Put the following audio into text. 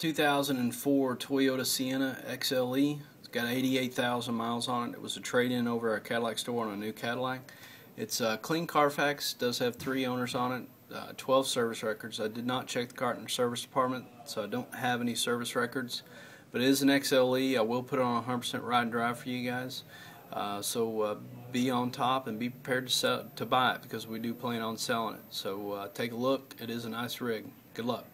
2004 Toyota Sienna XLE. It's got 88,000 miles on it. It was a trade-in over at a Cadillac store on a new Cadillac. It's a clean Carfax. Does have three owners on it. Uh, 12 service records. I did not check the car in the service department, so I don't have any service records. But it is an XLE. I will put it on 100% ride and drive for you guys. Uh, so uh, be on top and be prepared to sell, to buy it because we do plan on selling it. So uh, take a look. It is a nice rig. Good luck.